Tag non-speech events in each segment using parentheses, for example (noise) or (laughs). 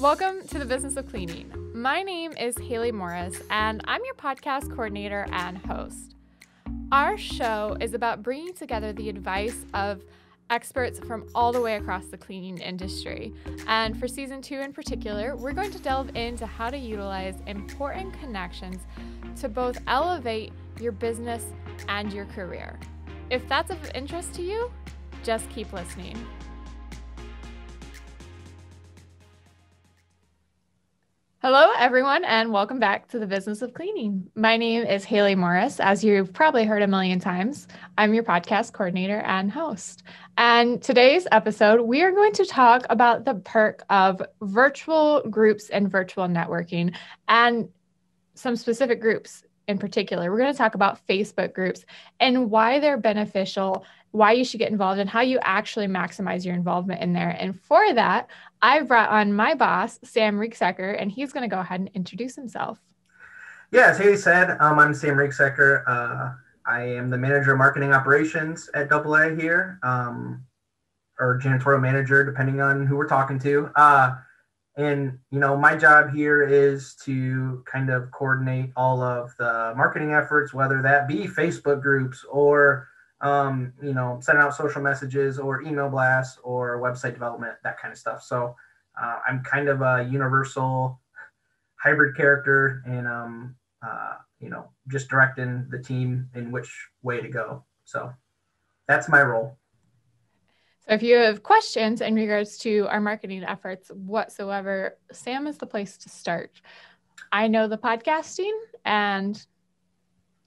Welcome to the Business of Cleaning. My name is Haley Morris, and I'm your podcast coordinator and host. Our show is about bringing together the advice of experts from all the way across the cleaning industry. And for season two in particular, we're going to delve into how to utilize important connections to both elevate your business and your career. If that's of interest to you, just keep listening. Hello, everyone, and welcome back to the business of cleaning. My name is Haley Morris. As you've probably heard a million times, I'm your podcast coordinator and host. And today's episode, we are going to talk about the perk of virtual groups and virtual networking and some specific groups in particular. We're going to talk about Facebook groups and why they're beneficial, why you should get involved, and how you actually maximize your involvement in there. And for that, I've brought on my boss, Sam Riegsecker, and he's going to go ahead and introduce himself. Yeah, as Haley said, um, I'm Sam Riegsecker. Uh, I am the manager of marketing operations at AA here, um, or janitorial manager, depending on who we're talking to. Uh, and you know, my job here is to kind of coordinate all of the marketing efforts, whether that be Facebook groups or um, you know, sending out social messages or email blasts or website development, that kind of stuff. So uh, I'm kind of a universal hybrid character and, um, uh, you know, just directing the team in which way to go. So that's my role. So if you have questions in regards to our marketing efforts whatsoever, Sam is the place to start. I know the podcasting and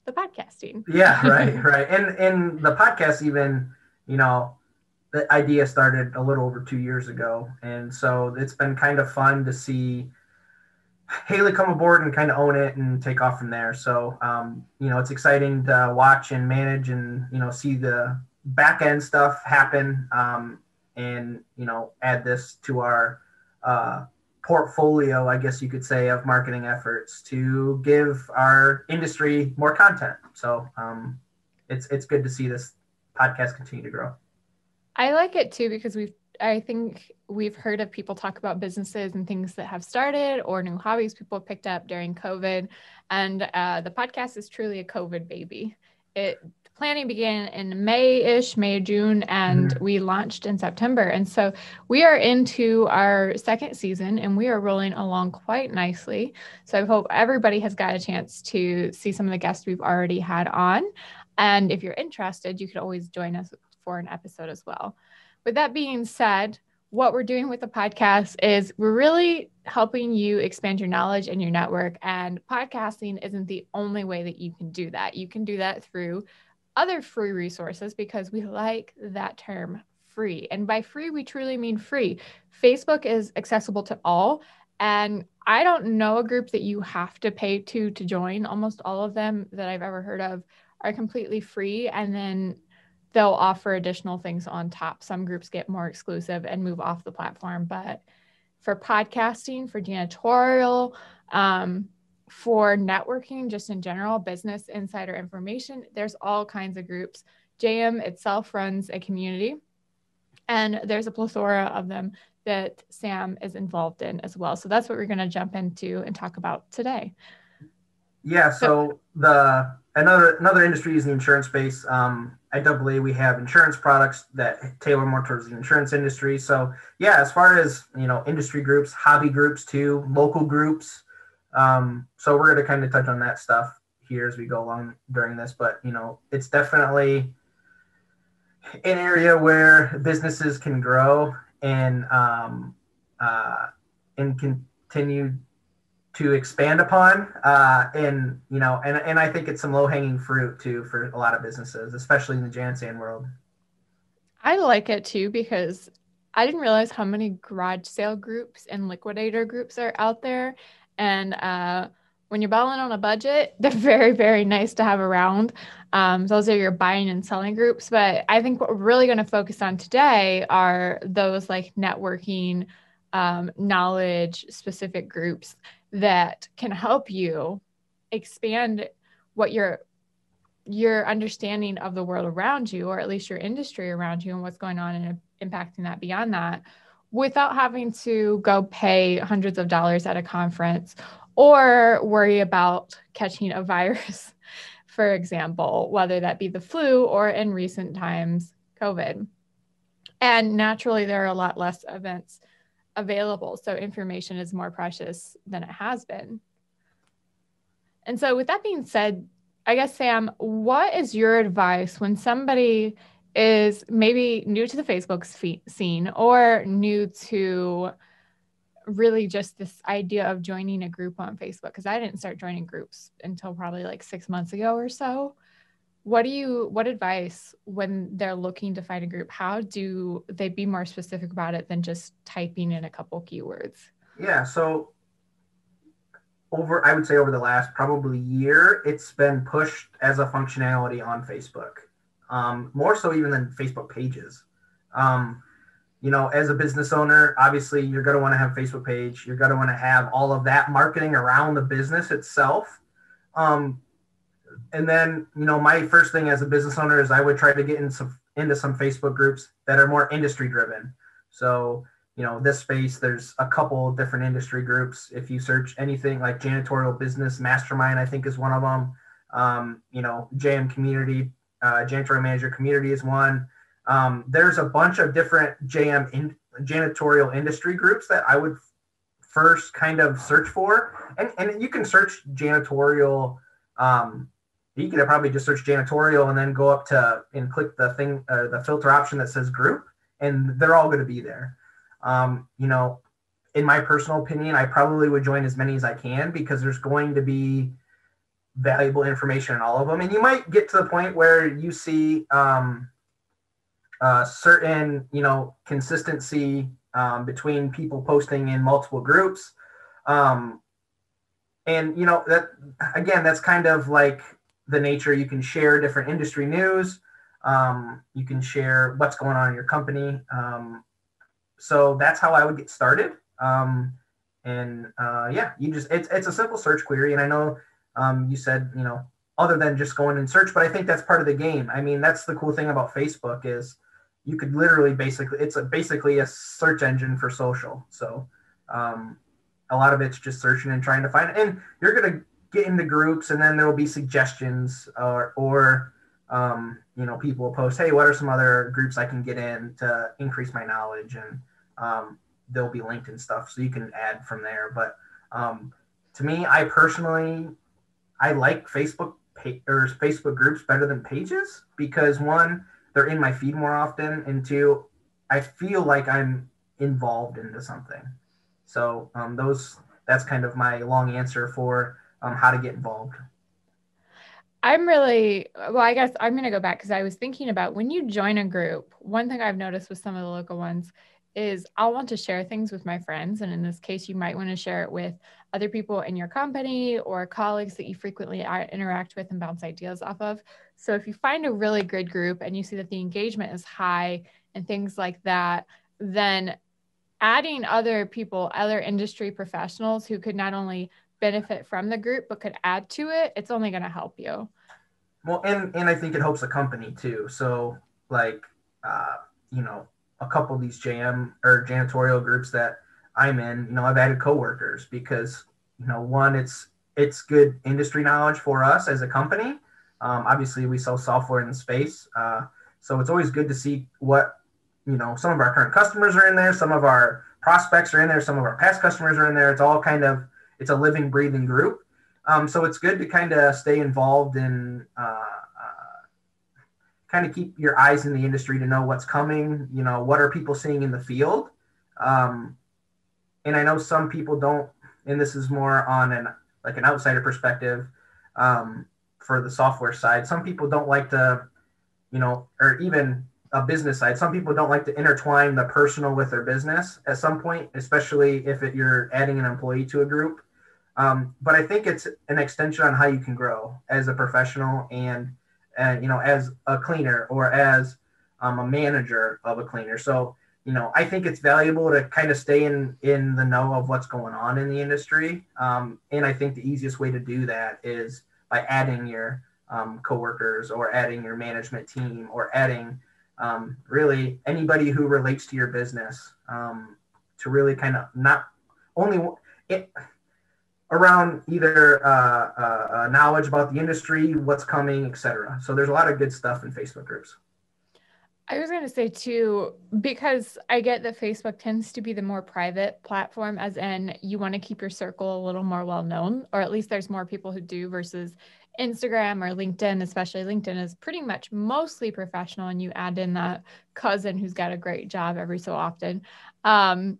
the podcasting. (laughs) Yeah, right, (laughs) right. And and the podcast even, you know, the idea started a little over two years ago. And so it's been kind of fun to see Haley come aboard and kind of own it and take off from there. So um, you know, it's exciting to watch and manage and, you know, see the back end stuff happen um, and, you know, add this to our uh, portfolio, I guess you could say, of marketing efforts to give our industry more content. So um, it's it's good to see this podcast continue to grow. I like it too because we've I think we've heard of people talk about businesses and things that have started or new hobbies people picked up during COVID, and uh, the podcast is truly a COVID baby. It planning began in May-ish, May, June, and mm-hmm. we launched in September. And so we are into our second season and we are rolling along quite nicely. So I hope everybody has got a chance to see some of the guests we've already had on. And if you're interested, you could always join us for an episode as well. With that being said, what we're doing with the podcast is we're really helping you expand your knowledge and your network. And podcasting isn't the only way that you can do that. You can do that through other free resources because we like that term free. And by free, we truly mean free. Facebook is accessible to all. And I don't know a group that you have to pay to to join. Almost all of them that I've ever heard of are completely free. And then they'll offer additional things on top. Some groups get more exclusive and move off the platform. But for podcasting, for janitorial, um, for networking, just in general, business insider information, there's all kinds of groups. JM itself runs a community, and there's a plethora of them that Sam is involved in as well. So that's what we're going to jump into and talk about today. Yeah. So, the another another industry is the insurance space. Um, at AA, we have insurance products that tailor more towards the insurance industry. So yeah, as far as you know, industry groups, hobby groups too, local groups. Um, so we're going to kind of touch on that stuff here as we go along during this, but you know, it's definitely an area where businesses can grow and um, uh, and continue to expand upon uh, and you know and, and i think it's some low-hanging fruit too for a lot of businesses especially in the JanSan world. I like it too because i didn't realize how many garage sale groups and liquidator groups are out there and uh, when you're balling on a budget, (laughs) they're very, very nice to have around. Um, those are your buying and selling groups. But I think what we're really going to focus on today are those like networking, um, knowledge specific groups that can help you expand what your your understanding of the world around you or at least your industry around you and what's going on and impacting that beyond that without having to go pay hundreds of dollars at a conference or worry about catching a (laughs) virus, for example, whether that be the flu or in recent times, COVID. And naturally, there are a lot less events available. So information is more precious than it has been. And so, with that being said, I guess, Sam, what is your advice when somebody is maybe new to the Facebook scene or new to really just this idea of joining a group on Facebook? Because I didn't start joining groups until probably like six months ago or so. What do you, what advice when they're looking to find a group? How do they be more specific about it than just typing in a couple keywords? Yeah. So over i would say over the last probably year it's been pushed as a functionality on facebook um, more so even than facebook pages. Um, you know as a business owner obviously you're going to want to have a facebook page. You're going to want to have all of that marketing around the business itself. Um, and then you know my first thing as a business owner is i would try to get in some, into some facebook groups that are more industry driven. So you know this space there's a couple different industry groups. If you search anything like janitorial business mastermind i think is one of them um, you know jm community uh, janitorial manager community is one. Um, there's a bunch of different jm in, janitorial industry groups that i would first kind of search for. And, and you can search janitorial um, you can probably just search janitorial and then go up to and click the thing uh, the filter option that says group and they're all going to be there. Um, you know, in my personal opinion, I probably would join as many as I can because there's going to be valuable information in all of them. And you might get to the point where you see um, uh, certain, you know, consistency um, between people posting in multiple groups. Um, and, you know, that again, that's kind of like the nature you can share different industry news. Um, you can share what's going on in your company. Um, so that's how I would get started. Um, and uh, yeah, you just it's it's a simple search query. And I know um, you said you know other than just going and search, but I think that's part of the game. I mean, that's the cool thing about Facebook is you could literally basically it's a, basically a search engine for social. So um, a lot of it's just searching and trying to find it. And you're gonna get into groups, and then there will be suggestions or or um, you know people will post, hey, what are some other groups I can get in to increase my knowledge and um, they'll be linked and stuff, so you can add from there. But um, to me, I personally, I like Facebook pa- or Facebook groups better than pages because one, they're in my feed more often, and two, I feel like I'm involved into something. So um, those that's kind of my long answer for um, how to get involved. I'm really well. I guess I'm going to go back because I was thinking about when you join a group. One thing I've noticed with some of the local ones is I'll want to share things with my friends. And in this case, you might want to share it with other people in your company or colleagues that you frequently interact with and bounce ideas off of. So if you find a really good group and you see that the engagement is high and things like that, then adding other people, other industry professionals who could not only benefit from the group but could add to it, it's only going to help you. Well, and and I think it helps the company too. So like, uh, you know, a couple of these JM or janitorial groups that I'm in, you know, I've added coworkers because, you know, one, it's it's good industry knowledge for us as a company. Um, obviously, we sell software in the space, uh, so it's always good to see what you know. Some of our current customers are in there, some of our prospects are in there, some of our past customers are in there. It's all kind of it's a living, breathing group. Um, so it's good to kind of stay involved in uh, kind of keep your eyes in the industry to know what's coming. You know, what are people seeing in the field? Um, and I know some people don't, and this is more on an like an outsider perspective um, for the software side. Some people don't like to, you know, or even a business side. Some people don't like to intertwine the personal with their business at some point, especially if it, you're adding an employee to a group. Um, but I think it's an extension on how you can grow as a professional and uh, you know, as a cleaner or as um, a manager of a cleaner. So, you know, I think it's valuable to kind of stay in in the know of what's going on in the industry. Um, and I think the easiest way to do that is by adding your um, coworkers or adding your management team or adding um, really anybody who relates to your business. Um, to really kind of not only it around either uh, uh, uh, knowledge about the industry, what's coming, etc. So there's a lot of good stuff in Facebook groups. I was going to say too, because I get that Facebook tends to be the more private platform, as in you want to keep your circle a little more well known, or at least there's more people who do versus Instagram or LinkedIn, especially LinkedIn is pretty much mostly professional, and you add in that cousin who's got a great job every so often. Um,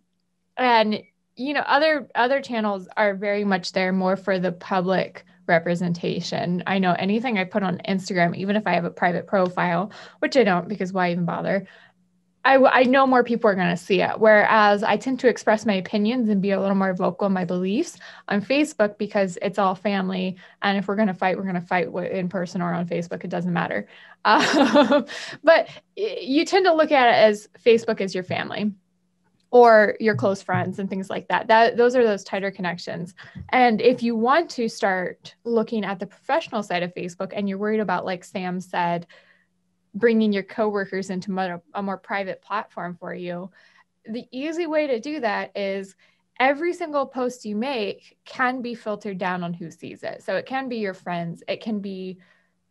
and you know other other channels are very much there more for the public representation. I know anything i put on instagram even if i have a private profile which i don't because why even bother? I, I know more people are going to see it. Whereas i tend to express my opinions and be a little more vocal in my beliefs on facebook because it's all family. And if we're going to fight we're going to fight in person or on facebook. It doesn't matter. (laughs) Um, but you tend to look at it as facebook is your family or your close friends and things like that. That those are those tighter connections. And if you want to start looking at the professional side of Facebook and you're worried about like Sam said bringing your coworkers into more, a more private platform for you, the easy way to do that is every single post you make can be filtered down on who sees it. So it can be your friends, it can be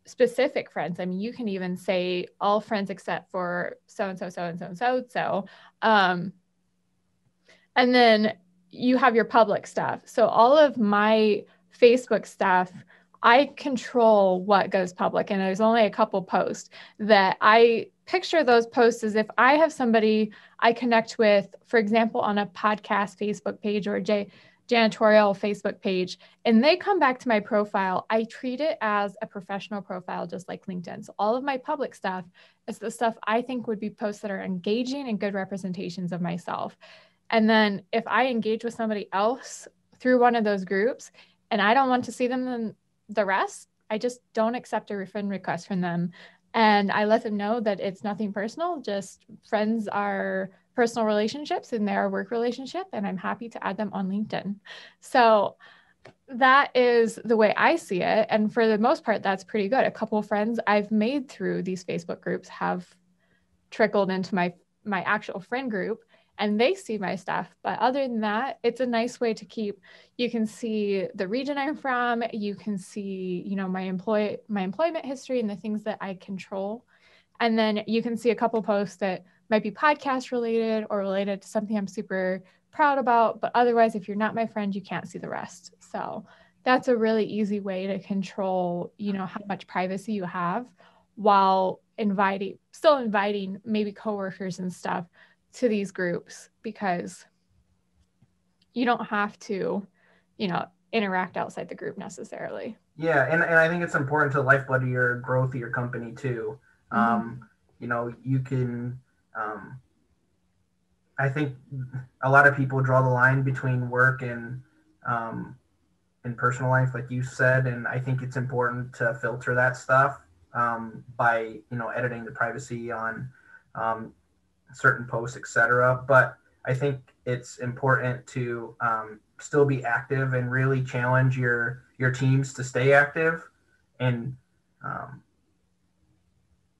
specific friends. I mean, you can even say all friends except for so and so, so and so and so. So, um, and then you have your public stuff. So all of my Facebook stuff, I control what goes public. And there's only a couple posts that I picture those posts as if I have somebody I connect with, for example, on a podcast Facebook page or a J- janitorial Facebook page, and they come back to my profile, I treat it as a professional profile, just like LinkedIn. So all of my public stuff is the stuff I think would be posts that are engaging and good representations of myself. And then if I engage with somebody else through one of those groups and I don't want to see them in the rest, I just don't accept a friend request from them. And I let them know that it's nothing personal, just friends are personal relationships and they're a work relationship. And I'm happy to add them on LinkedIn. So that is the way I see it. And for the most part, that's pretty good. A couple of friends I've made through these Facebook groups have trickled into my my actual friend group and they see my stuff. But other than that, it's a nice way to keep you can see the region I'm from, you can see, you know, my employ my employment history and the things that I control. And then you can see a couple posts that might be podcast related or related to something I'm super proud about. But otherwise, if you're not my friend, you can't see the rest. So that's a really easy way to control, you know, how much privacy you have while inviting still inviting maybe coworkers and stuff to these groups because you don't have to, you know, interact outside the group necessarily. Yeah, and, and I think it's important to the lifeblood of your growth of your company too. Mm-hmm. Um, you know, you can um, I think a lot of people draw the line between work and um, and personal life, like you said, and I think it's important to filter that stuff um, by you know editing the privacy on um, certain posts, etc. But I think it's important to um, still be active and really challenge your your teams to stay active, and um,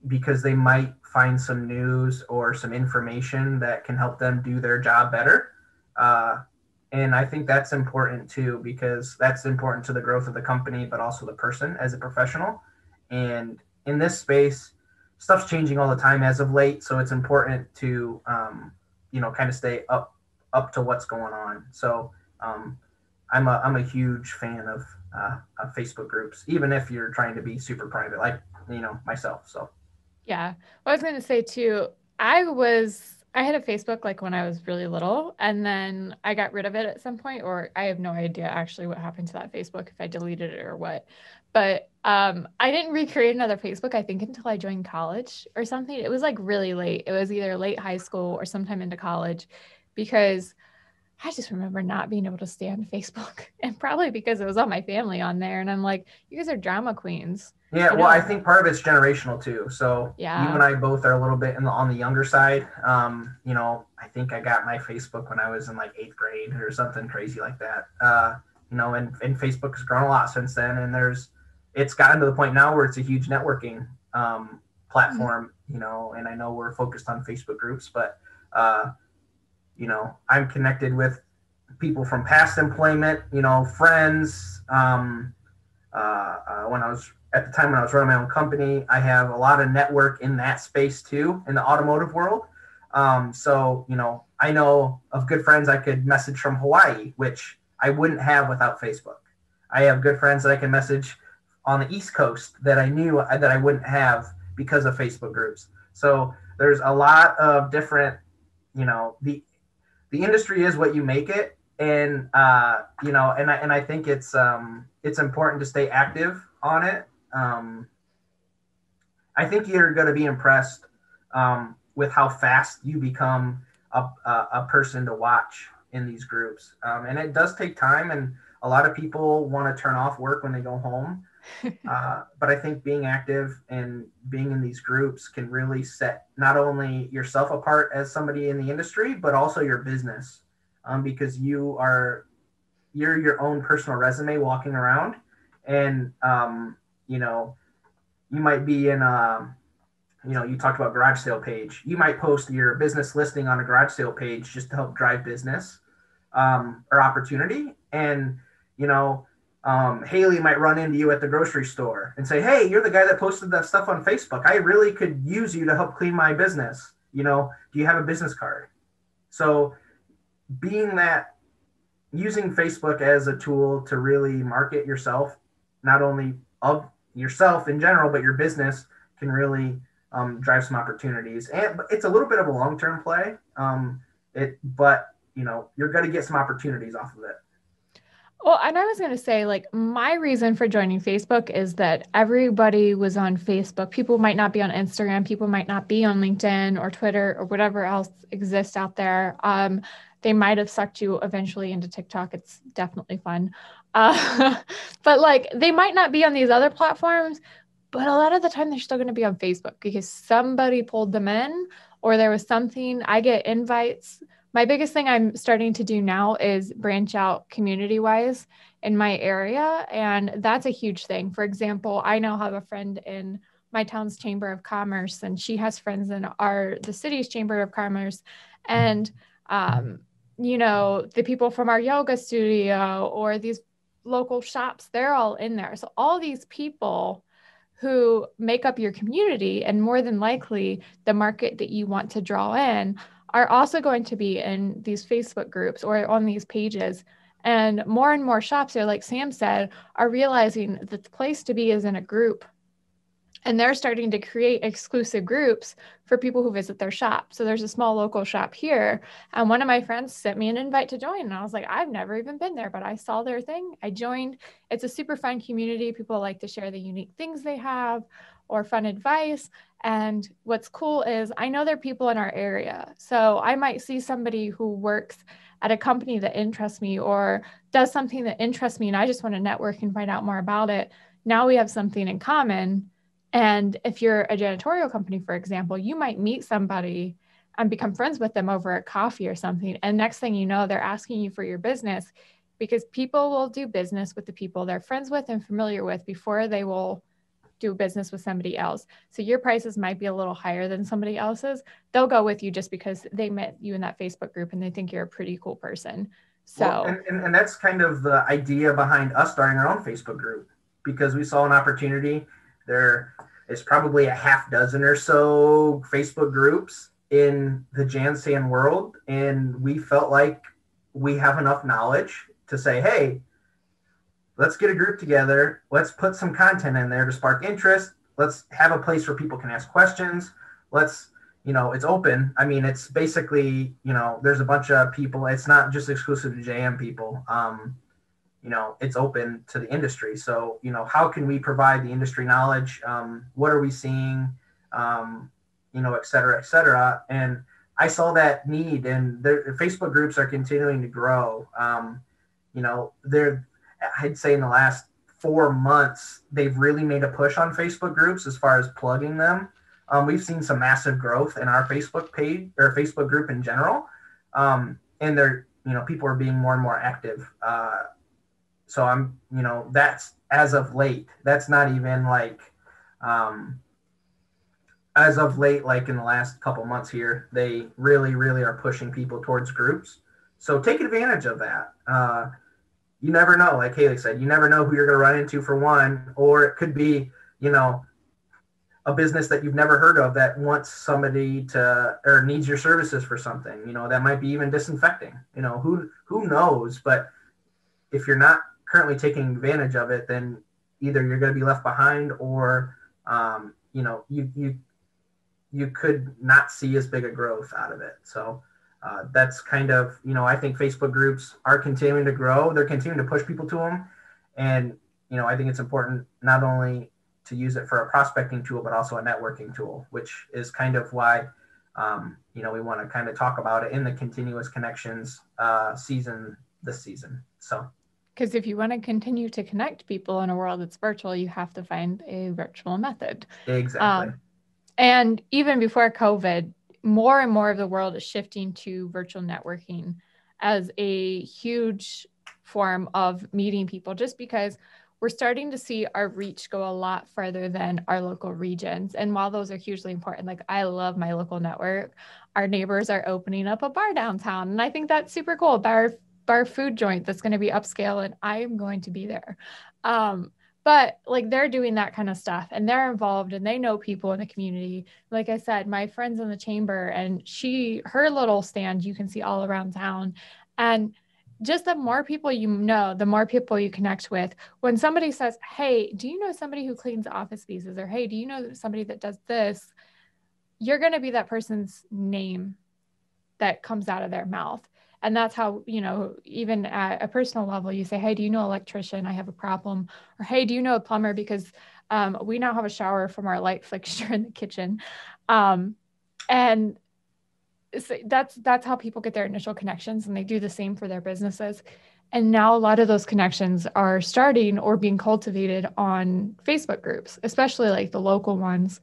because they might find some news or some information that can help them do their job better. Uh, and I think that's important too because that's important to the growth of the company, but also the person as a professional. And in this space, stuff's changing all the time as of late, so it's important to um, you know kind of stay up up to what's going on. So um, I'm a I'm a huge fan of, uh, of Facebook groups, even if you're trying to be super private, like you know myself. So yeah, well, I was going to say too. I was I had a Facebook like when I was really little, and then I got rid of it at some point, or I have no idea actually what happened to that Facebook if I deleted it or what. But um, I didn't recreate another Facebook, I think, until I joined college or something. It was like really late. It was either late high school or sometime into college because I just remember not being able to stay on Facebook (laughs) and probably because it was all my family on there. And I'm like, you guys are drama queens. Yeah, well, I think part of it's generational too. So yeah. you and I both are a little bit the, on the younger side. Um, you know, I think I got my Facebook when I was in like eighth grade or something crazy like that. Uh, you know, and, and Facebook has grown a lot since then. And there's, it's gotten to the point now where it's a huge networking um, platform, mm-hmm. you know, and I know we're focused on Facebook groups, but uh, you know, I'm connected with people from past employment, you know, friends. Um, uh, uh, when I was at the time when I was running my own company, I have a lot of network in that space too, in the automotive world. Um, so, you know, I know of good friends I could message from Hawaii, which I wouldn't have without Facebook. I have good friends that I can message on the East Coast that I knew that I wouldn't have because of Facebook groups. So there's a lot of different, you know, the the industry is what you make it, and uh, you know, and I and I think it's um, it's important to stay active on it. Um, I think you're going to be impressed um, with how fast you become a, a, a person to watch in these groups, um, and it does take time. And a lot of people want to turn off work when they go home. (laughs) uh, but I think being active and being in these groups can really set not only yourself apart as somebody in the industry, but also your business, um, because you are you're your own personal resume walking around, and um, you know you might be in a you know you talked about garage sale page. You might post your business listing on a garage sale page just to help drive business um, or opportunity, and you know um, Haley might run into you at the grocery store and say, "Hey, you're the guy that posted that stuff on Facebook. I really could use you to help clean my business. You know, do you have a business card?" So, being that using Facebook as a tool to really market yourself, not only of yourself in general, but your business can really um, drive some opportunities. And it's a little bit of a long-term play. Um, it, but you know, you're going to get some opportunities off of it. Well, and I was going to say, like, my reason for joining Facebook is that everybody was on Facebook. People might not be on Instagram. People might not be on LinkedIn or Twitter or whatever else exists out there. Um, they might have sucked you eventually into TikTok. It's definitely fun. Uh, (laughs) but like, they might not be on these other platforms, but a lot of the time they're still going to be on Facebook because somebody pulled them in or there was something. I get invites my biggest thing I'm starting to do now is branch out community wise in my area. And that's a huge thing. For example, I now have a friend in my town's chamber of commerce and she has friends in our the city's chamber of commerce and um, you know the people from our yoga studio or these local shops they're all in there so all these people who make up your community and more than likely the market that you want to draw in are also going to be in these Facebook groups or on these pages. And more and more shops are, like Sam said, are realizing that the place to be is in a group. And they're starting to create exclusive groups for people who visit their shop. So there's a small local shop here. And one of my friends sent me an invite to join. And I was like, I've never even been there, but I saw their thing. I joined. It's a super fun community. People like to share the unique things they have or fun advice. And what's cool is I know there are people in our area. So I might see somebody who works at a company that interests me or does something that interests me and I just want to network and find out more about it. Now we have something in common. And if you're a janitorial company, for example, you might meet somebody and become friends with them over a coffee or something. And next thing you know, they're asking you for your business because people will do business with the people they're friends with and familiar with before they will do business with somebody else. So your prices might be a little higher than somebody else's. They'll go with you just because they met you in that Facebook group and they think you're a pretty cool person. So, well, and, and, and that's kind of the idea behind us starting our own Facebook group because we saw an opportunity. There is probably a half dozen or so Facebook groups in the JanSan world, and we felt like we have enough knowledge to say, hey, let's get a group together. Let's put some content in there to spark interest. Let's have a place where people can ask questions. Let's, you know, it's open. I mean, it's basically, you know, there's a bunch of people. It's not just exclusive to JM people. Um, you know, it's open to the industry. So, you know, how can we provide the industry knowledge? Um, what are we seeing? Um, you know, et cetera, et cetera. And I saw that need, and the Facebook groups are continuing to grow. Um, you know, they're I'd say in the last four months, they've really made a push on Facebook groups as far as plugging them. Um, we've seen some massive growth in our Facebook page or Facebook group in general. Um, and they're, you know, people are being more and more active. Uh, so I'm, you know, that's as of late, that's not even like, um, as of late, like in the last couple months here, they really, really are pushing people towards groups. So take advantage of that. Uh, you never know, like Haley said, you never know who you're going to run into for one, or it could be, you know, a business that you've never heard of that wants somebody to or needs your services for something. You know, that might be even disinfecting. You know, who who knows? But if you're not currently taking advantage of it, then either you're going to be left behind, or um, you know, you you you could not see as big a growth out of it. So. Uh, that's kind of you know I think Facebook groups are continuing to grow. They're continuing to push people to them, and you know I think it's important not only to use it for a prospecting tool, but also a networking tool, which is kind of why um, you know we want to kind of talk about it in the continuous connections uh, season this season. So. Because if you want to continue to connect people in a world that's virtual, you have to find a virtual method. Exactly. Um, and even before COVID, more and more of the world is shifting to virtual networking as a huge form of meeting people, just because we're starting to see our reach go a lot further than our local regions. And while those are hugely important, like I love my local network, our neighbors are opening up a bar downtown. And I think that's super cool. Bar bar food joint that's going to be upscale and I'm going to be there. Um, but like they're doing that kind of stuff and they're involved and they know people in the community. Like I said, my friends in the chamber and she her little stand you can see all around town. And just the more people you know, the more people you connect with. When somebody says, Hey, do you know somebody who cleans office spaces? Or Hey, do you know somebody that does this? You're going to be that person's name that comes out of their mouth. And that's how, you know, even at a personal level, you say, Hey, do you know an electrician? I have a problem. Or Hey, do you know a plumber? Because um, we now have a shower from our light (laughs) fixture in the kitchen. Um, and so that's that's how people get their initial connections and they do the same for their businesses and now a lot of those connections are starting or being cultivated on facebook groups especially like the local ones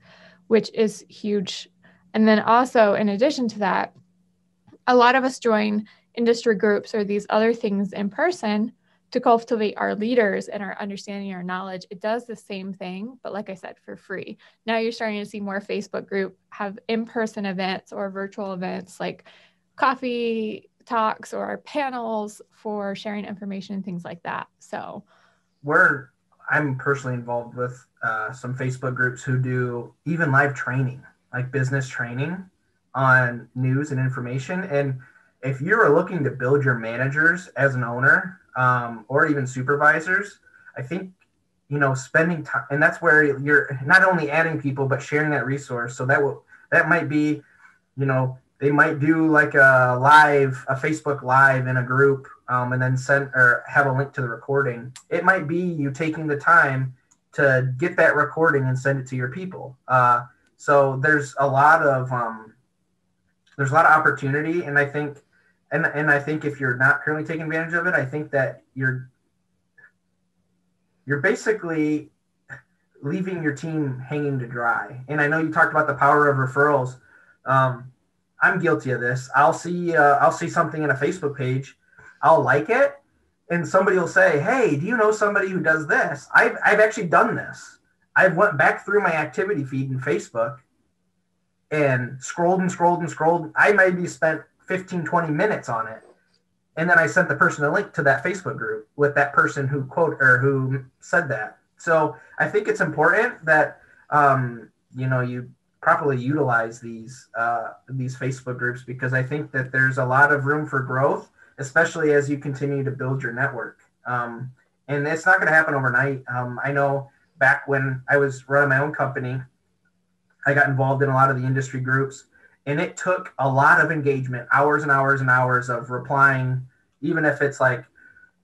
which is huge and then also in addition to that a lot of us join industry groups or these other things in person to cultivate our leaders and our understanding our knowledge. It does the same thing but like i said for free. Now you're starting to see more facebook group have in-person events or virtual events like coffee talks or panels for sharing information and things like that. So we're i'm personally involved with uh, some facebook groups who do even live training like business training on news and information and if you're looking to build your managers as an owner um, or even supervisors, I think you know spending time, and that's where you're not only adding people but sharing that resource. So that will that might be, you know, they might do like a live, a Facebook live in a group, um, and then send or have a link to the recording. It might be you taking the time to get that recording and send it to your people. Uh, so there's a lot of um, there's a lot of opportunity, and I think and and I think if you're not currently taking advantage of it, I think that you're you're basically leaving your team hanging to dry. And I know you talked about the power of referrals. Um, I'm guilty of this. I'll see uh, I'll see something in a Facebook page, I'll like it, and somebody will say, "Hey, do you know somebody who does this?" I've I've actually done this. I've went back through my activity feed in Facebook and scrolled and scrolled and scrolled. I maybe spent 15, 20 minutes on it. And then I sent the person a link to that Facebook group with that person who quote or who said that. So I think it's important that um, you know you properly utilize these uh, these Facebook groups because I think that there's a lot of room for growth, especially as you continue to build your network. Um, and it's not going to happen overnight. Um, I know back when I was running my own company, I got involved in a lot of the industry groups, and it took a lot of engagement hours and hours and hours of replying even if it's like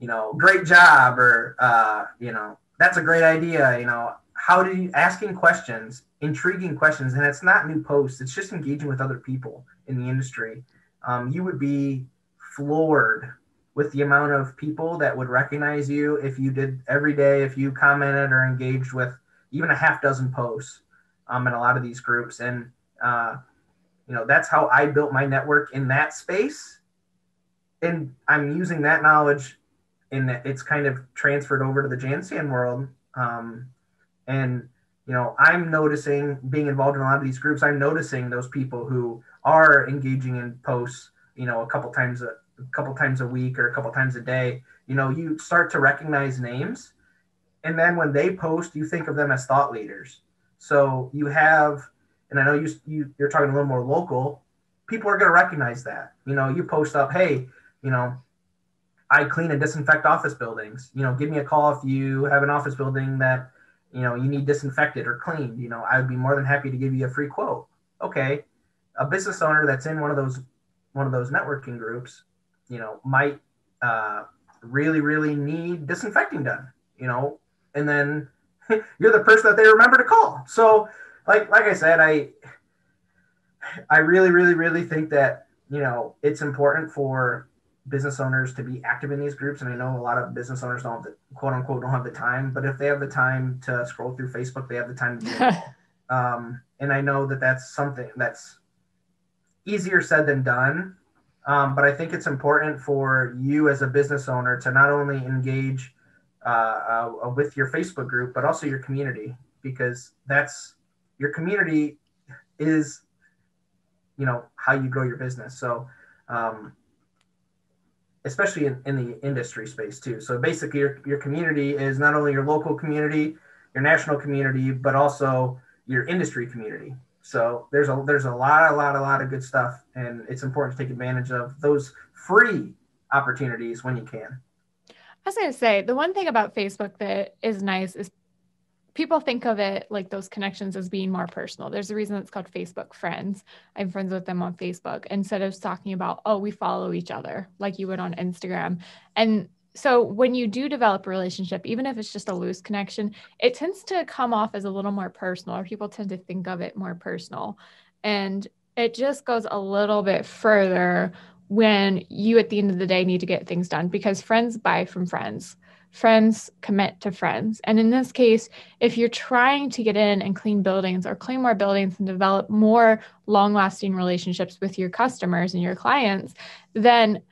you know great job or uh, you know that's a great idea you know. How do you asking questions intriguing questions and it's not new posts it's just engaging with other people in the industry. Um, you would be floored with the amount of people that would recognize you if you did every day if you commented or engaged with even a half dozen posts um, in a lot of these groups and uh, you know that's how i built my network in that space and i'm using that knowledge and it's kind of transferred over to the jansan world um, and you know, I'm noticing being involved in a lot of these groups, I'm noticing those people who are engaging in posts, you know, a couple times a, a couple times a week or a couple times a day. You know, you start to recognize names. And then when they post, you think of them as thought leaders. So you have, and I know you, you you're talking a little more local, people are going to recognize that. You know, you post up, hey, you know, I clean and disinfect office buildings. You know, give me a call if you have an office building that you know you need disinfected or cleaned you know i would be more than happy to give you a free quote okay a business owner that's in one of those one of those networking groups you know might uh, really really need disinfecting done you know and then (laughs) you're the person that they remember to call. So like like i said i i really really really think that you know it's important for business owners to be active in these groups. And i know a lot of business owners don't have the quote unquote don't have the time but if they have the time to scroll through facebook they have the time to do it. (laughs) Um, and i know that that's something that's easier said than done. Um, but i think it's important for you as a business owner to not only engage uh, uh, with your facebook group but also your community because that's your community is you know how you grow your business so um, especially in, in the industry space too. So basically, your, your community is not only your local community, your national community, but also your industry community. So there's a there's a lot, a lot, a lot of good stuff, and it's important to take advantage of those free opportunities when you can. I was going to say the one thing about Facebook that is nice is people think of it like those connections as being more personal. There's a reason it's called Facebook friends. I'm friends with them on Facebook instead of talking about, oh, we follow each other like you would on Instagram. And so when you do develop a relationship, even if it's just a loose connection, it tends to come off as a little more personal, or people tend to think of it more personal. And it just goes a little bit further when you, at the end of the day, need to get things done because friends buy from friends friends commit to friends. And in this case, if you're trying to get in and clean buildings or clean more buildings and develop more long lasting relationships with your customers and your clients, then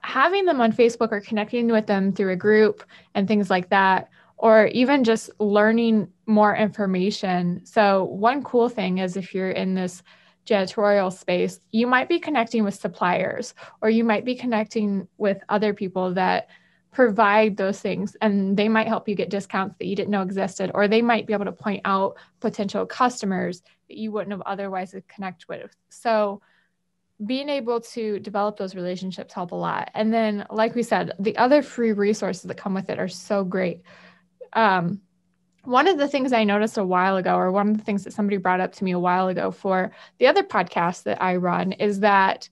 having them on Facebook or connecting with them through a group and things like that, or even just learning more information. So, one cool thing is if you're in this janitorial space, you might be connecting with suppliers or you might be connecting with other people that provide those things and they might help you get discounts that you didn't know existed or they might be able to point out potential customers that you wouldn't have otherwise connect with. So being able to develop those relationships help a lot. And then like we said the other free resources that come with it are so great. Um, one of the things I noticed a while ago, or one of the things that somebody brought up to me a while ago for the other podcast that I run, is that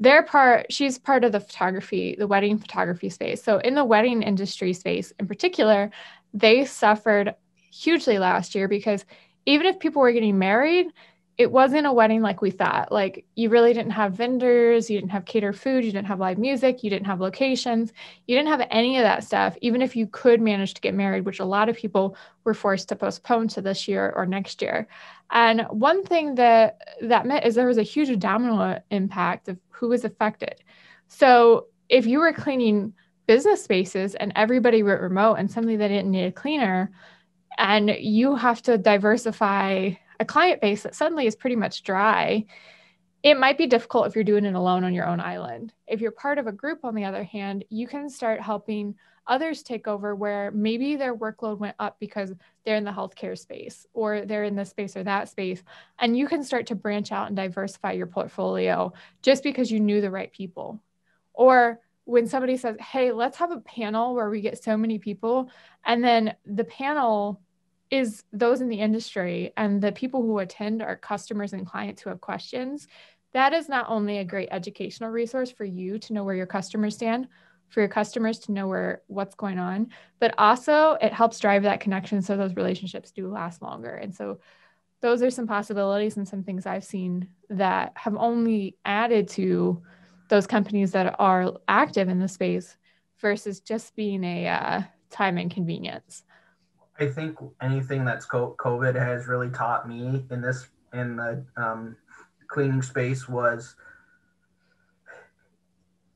they're part she's part of the photography the wedding photography space. So in the wedding industry space in particular they suffered hugely last year because even if people were getting married it wasn't a wedding like we thought like you really didn't have vendors you didn't have catered food you didn't have live music you didn't have locations you didn't have any of that stuff even if you could manage to get married which a lot of people were forced to postpone to this year or next year and one thing that that meant is there was a huge domino impact of who was affected. So if you were cleaning business spaces and everybody went remote and suddenly they didn't need a cleaner, and you have to diversify a client base that suddenly is pretty much dry, it might be difficult if you're doing it alone on your own island. If you're part of a group, on the other hand, you can start helping others take over where maybe their workload went up because they're in the healthcare space or they're in this space or that space. And you can start to branch out and diversify your portfolio just because you knew the right people. Or when somebody says, hey, let's have a panel where we get so many people, and then the panel is those in the industry and the people who attend are customers and clients who have questions. That is not only a great educational resource for you to know where your customers stand, for your customers to know where what's going on but also it helps drive that connection so those relationships do last longer and so those are some possibilities and some things i've seen that have only added to those companies that are active in the space versus just being a uh, time inconvenience i think anything that's covid has really taught me in this in the um, cleaning space was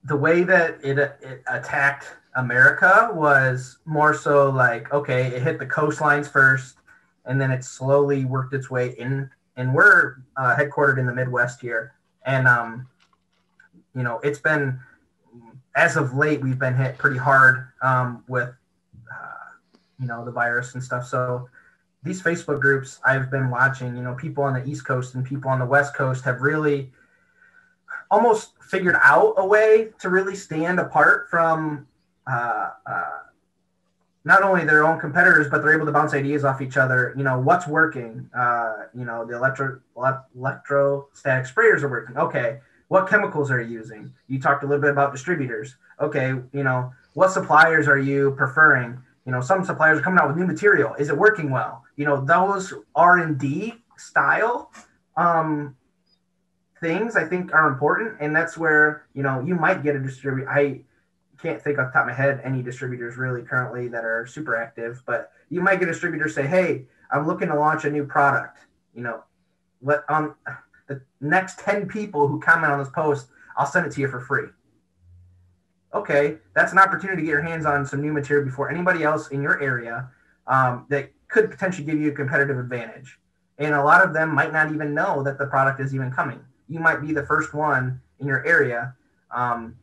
the way that it, it attacked America was more so like okay, it hit the coastlines first, and then it slowly worked its way in. And we're uh, headquartered in the Midwest here, and um, you know it's been as of late we've been hit pretty hard um, with you know the virus and stuff. So these Facebook groups I've been watching, you know, people on the East Coast and people on the West Coast have really almost figured out a way to really stand apart from uh, uh, not only their own competitors, but they're able to bounce ideas off each other. You know, what's working? Uh, you know, the electro electrostatic sprayers are working. Okay, what chemicals are you using? You talked a little bit about distributors. Okay, you know, what suppliers are you preferring? You know, some suppliers are coming out with new material. Is it working well? You know, those R and D style um, things I think are important, and that's where you know you might get a distributor. I can't think off the top of my head any distributors really currently that are super active, but you might get a distributor say, "Hey, I'm looking to launch a new product." You know, let on um, the next ten people who comment on this post, I'll send it to you for free. Okay, that's an opportunity to get your hands on some new material before anybody else in your area um, that could potentially give you a competitive advantage. And a lot of them might not even know that the product is even coming. You might be the first one in your area. Um,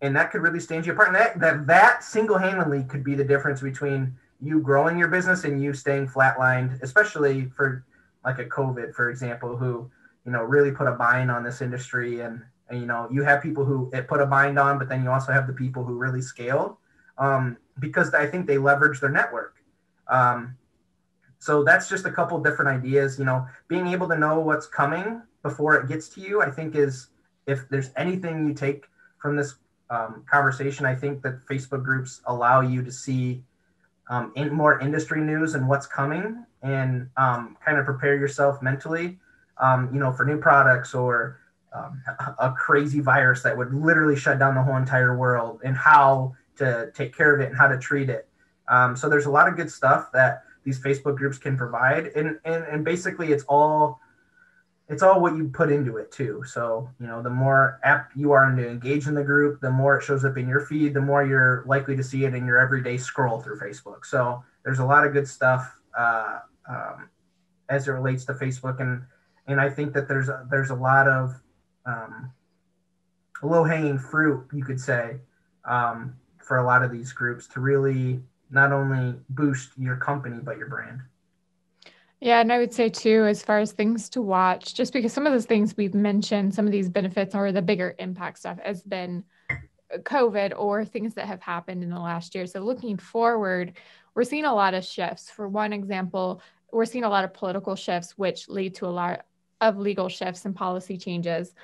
and that could really stand you apart. And that that, that single-handedly could be the difference between you growing your business and you staying flatlined, especially for like a COVID, for example, who you know really put a bind on this industry. And, and you know you have people who it put a bind on, but then you also have the people who really scaled um, because I think they leverage their network. Um, so that's just a couple different ideas. You know, being able to know what's coming before it gets to you, I think is if there's anything you take from this um, conversation. I think that Facebook groups allow you to see um, in more industry news and what's coming, and um, kind of prepare yourself mentally, um, you know, for new products or um, a crazy virus that would literally shut down the whole entire world, and how to take care of it and how to treat it. Um, so there's a lot of good stuff that these Facebook groups can provide, and and, and basically it's all it's all what you put into it too. So, you know, the more apt you are to engage in the group, the more it shows up in your feed, the more you're likely to see it in your everyday scroll through Facebook. So there's a lot of good stuff uh, um, as it relates to Facebook. And, and I think that there's a, there's a lot of um, low hanging fruit, you could say, um, for a lot of these groups to really not only boost your company, but your brand. Yeah, and I would say too, as far as things to watch, just because some of those things we've mentioned, some of these benefits or the bigger impact stuff has been COVID or things that have happened in the last year. So looking forward, we're seeing a lot of shifts. For one example, we're seeing a lot of political shifts, which lead to a lot of legal shifts and policy changes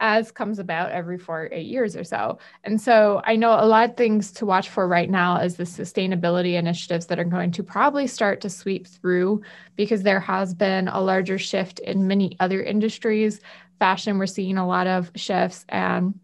as comes about every four eight years or so. And so i know a lot of things to watch for right now is the sustainability initiatives that are going to probably start to sweep through because there has been a larger shift in many other industries. Fashion we're seeing a lot of shifts and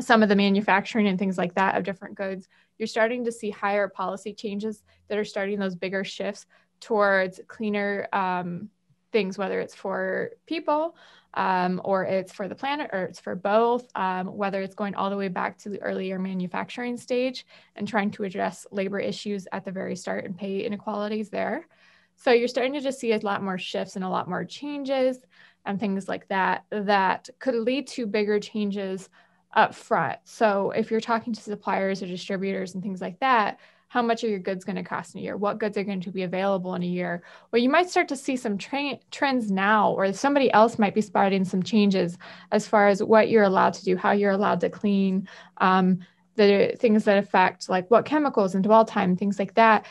some of the manufacturing and things like that of different goods. You're starting to see higher policy changes that are starting those bigger shifts towards cleaner um, things whether it's for people um, or it's for the planet or it's for both, um, whether it's going all the way back to the earlier manufacturing stage and trying to address labor issues at the very start and pay inequalities there. So you're starting to just see a lot more shifts and a lot more changes and things like that that could lead to bigger changes up front. So if you're talking to suppliers or distributors and things like that, how much are your goods going to cost in a year? What goods are going to be available in a year? Well, you might start to see some tra- trends now, or somebody else might be spotting some changes as far as what you're allowed to do, how you're allowed to clean, um, the things that affect like what chemicals and dwell time, things like that,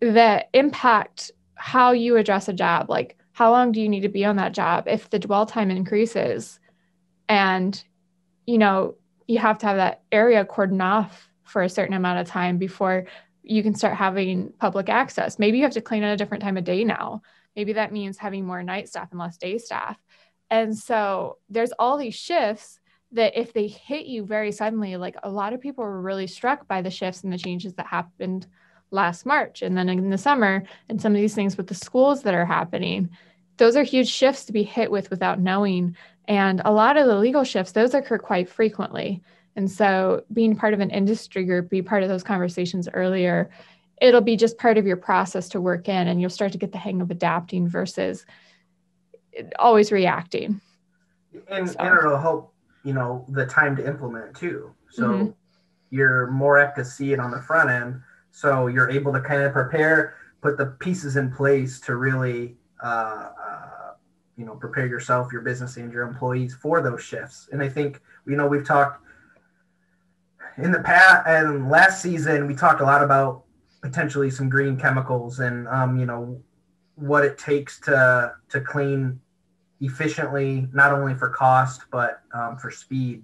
that impact how you address a job. Like, how long do you need to be on that job? If the dwell time increases and, you know, you have to have that area cordoned off for a certain amount of time before you can start having public access. Maybe you have to clean at a different time of day now. Maybe that means having more night staff and less day staff. And so there's all these shifts that if they hit you very suddenly, like a lot of people were really struck by the shifts and the changes that happened last March and then in the summer and some of these things with the schools that are happening. Those are huge shifts to be hit with without knowing. And a lot of the legal shifts, those occur quite frequently. And so being part of an industry group, be part of those conversations earlier it'll be just part of your process to work in and you'll start to get the hang of adapting versus always reacting and, so. and it'll help you know the time to implement too so mm-hmm. you're more apt to see it on the front end so you're able to kind of prepare put the pieces in place to really uh, uh, you know prepare yourself your business and your employees for those shifts and i think you know we've talked in the past and last season we talked a lot about potentially some green chemicals and um, you know what it takes to to clean efficiently not only for cost but um, for speed.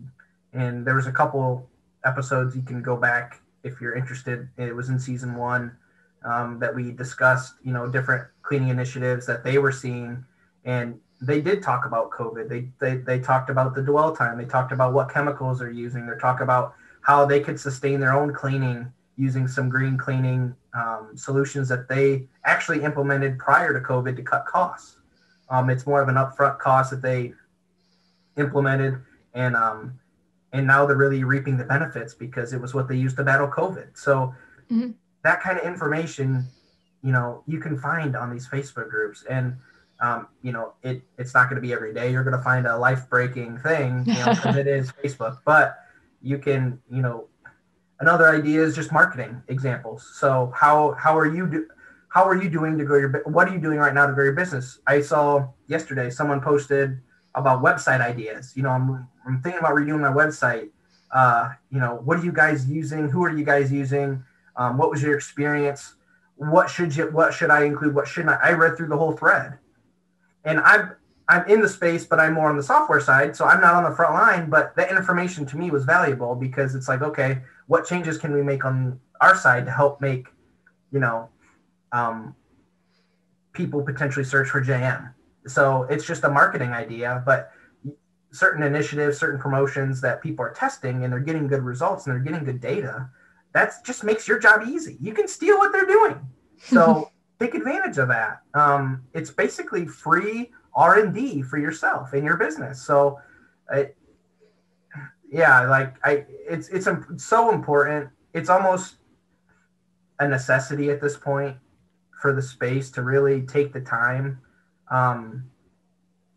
And there was a couple episodes you can go back if you're interested. It was in season one um, that we discussed you know different cleaning initiatives that they were seeing. And they did talk about covid. They, they they talked about the dwell time. They talked about what chemicals they're using. They talk about how they could sustain their own cleaning using some green cleaning um, solutions that they actually implemented prior to COVID to cut costs. Um, it's more of an upfront cost that they implemented, and um, and now they're really reaping the benefits because it was what they used to battle COVID. So mm-hmm. that kind of information, you know, you can find on these Facebook groups, and um, you know, it it's not going to be every day. You're going to find a life breaking thing, you know, because it is (laughs) Facebook, but you can, you know, another idea is just marketing examples. So how how are you do, how are you doing to grow your what are you doing right now to grow your business? I saw yesterday someone posted about website ideas. You know, I'm I'm thinking about redoing my website. Uh, you know, what are you guys using? Who are you guys using? Um, what was your experience? What should you what should I include? What shouldn't I? I read through the whole thread, and I'm I'm in the space, but I'm more on the software side, so I'm not on the front line. But that information to me was valuable because it's like, okay, what changes can we make on our side to help make, you know, um, people potentially search for JM? So it's just a marketing idea, but certain initiatives, certain promotions that people are testing and they're getting good results and they're getting good data, that just makes your job easy. You can steal what they're doing. So (laughs) take advantage of that. Um, it's basically free r&d for yourself and your business. So uh, yeah like i it's it's so important. It's almost a necessity at this point for the space to really take the time um,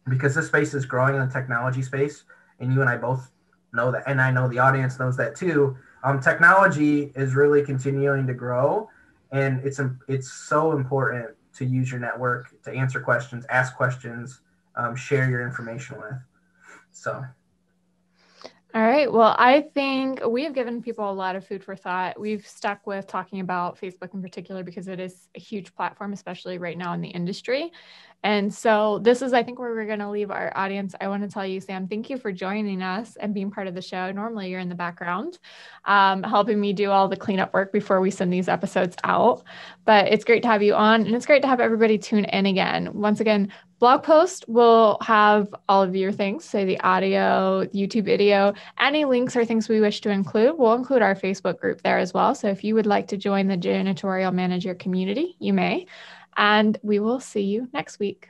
because this space is growing in the technology space and you and i both know that and i know the audience knows that too. Um, technology is really continuing to grow and it's it's so important to use your network to answer questions, ask questions, um, share your information with. So. All right. Well, I think we have given people a lot of food for thought. We've stuck with talking about Facebook in particular because it is a huge platform, especially right now in the industry. And so this is, I think, where we're going to leave our audience. I want to tell you, Sam, thank you for joining us and being part of the show. Normally, you're in the background, um, helping me do all the cleanup work before we send these episodes out. But it's great to have you on, and it's great to have everybody tune in again. Once again, blog post will have all of your things, say the audio, YouTube video, any links or things we wish to include. We'll include our Facebook group there as well. So if you would like to join the janitorial manager community, you may and we will see you next week.